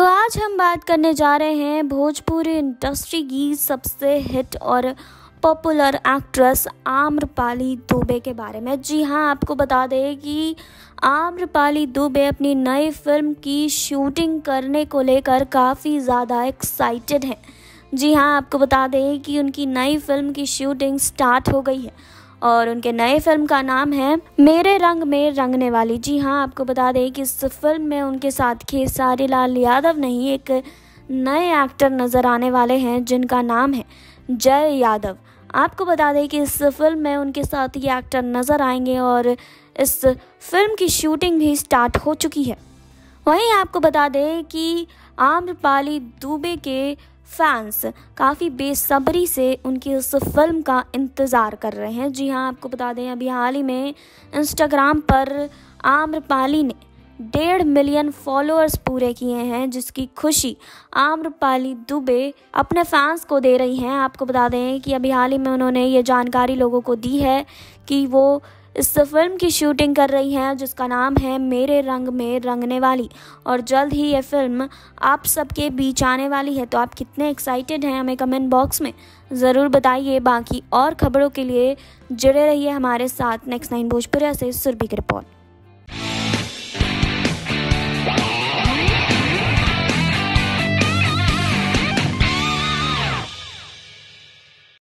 आज हम बात करने जा रहे हैं भोजपुरी इंडस्ट्री की सबसे हिट और पॉपुलर एक्ट्रेस आम्रपाली दुबे के बारे में। जी हाँ आपको बता दें कि आम्रपाली दुबे अपनी नई फ़िल्म की शूटिंग करने को लेकर काफ़ी ज़्यादा एक्साइटेड हैं। जी हाँ आपको बता दें कि उनकी नई फ़िल्म की शूटिंग स्टार्ट हो गई है। और उनके नए फ़िल्म का नाम है मेरे रंग में रंगने वाली। जी हाँ आपको बता दें कि इस फ़िल्म में उनके साथ खेसारी लाल यादव नहीं, एक नए एक्टर नज़र आने वाले हैं जिनका नाम है जय यादव। आपको बता दें कि इस फ़िल्म में उनके साथ ये एक्टर नज़र आएँगे और इस फ़िल्म की शूटिंग भी स्टार्ट हो चुकी है। वहीं आपको बता दें कि आम्रपाली दुबे के फैंस काफ़ी बेसब्री से उनकी उस फ़िल्म का इंतज़ार कर रहे हैं। जी हाँ आपको बता दें, अभी हाल ही में इंस्टाग्राम पर आम्रपाली ने डेढ़ मिलियन फॉलोअर्स पूरे किए हैं, जिसकी खुशी आम्रपाली दुबे अपने फैंस को दे रही हैं। आपको बता दें कि अभी हाल ही में उन्होंने ये जानकारी लोगों को दी है कि वो इस फ़िल्म की शूटिंग कर रही हैं, जिसका नाम है मेरे रंग में रंगने वाली। और जल्द ही ये फ़िल्म आप सबके बीच आने वाली है तो आप कितने एक्साइटेड हैं हमें कमेंट बॉक्स में ज़रूर बताइए। बाकी और खबरों के लिए जुड़े रहिए हमारे साथ। नेक्स्ट नाइन भोजपुरिया से सुरभि की रिपोर्ट